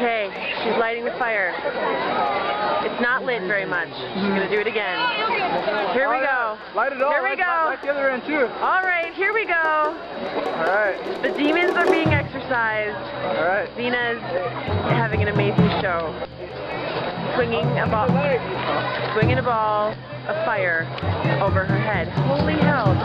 Okay, she's lighting the fire. It's not lit very much. She's gonna do it again. Here we go. Light it all. Here we go. Light the other end too. All right, here we go. All right. The demons are being exercised. All right. Zena's having an amazing show. Swinging a ball, swinging a ball of fire over her head. Holy hell!